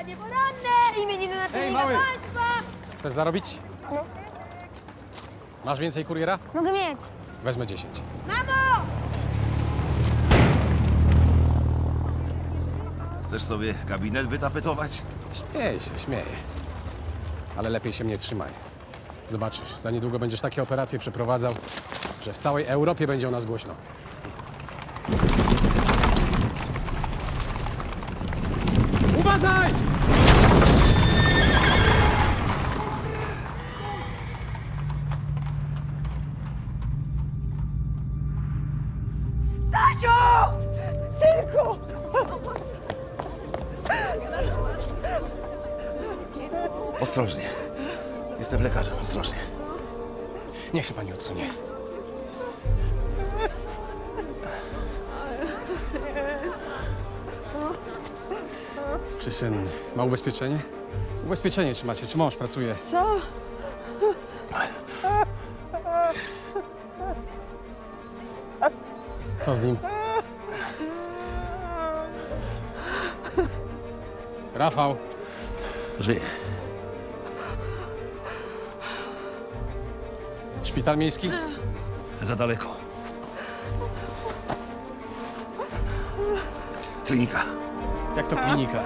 Poranne! Imieniny naczelnika mały! państwa! Chcesz zarobić? No. Masz więcej kuriera? Mogę mieć. Wezmę 10. Mamo! Chcesz sobie gabinet wytapetować? Śmieję się, śmieję. Ale lepiej się mnie trzymaj. Zobaczysz, za niedługo będziesz takie operacje przeprowadzał, że w całej Europie będzie o nas głośno. Uważaj! Stasiu! Synku! Ostrożnie. Jestem lekarzem, ostrożnie. Niech się pani odsunie. Czy syn ma ubezpieczenie? Ubezpieczenie czy macie? Czy mąż pracuje? Co? Co z nim? Rafał, Żyję. szpital miejski? Za daleko. Klinika. Jak to klinika?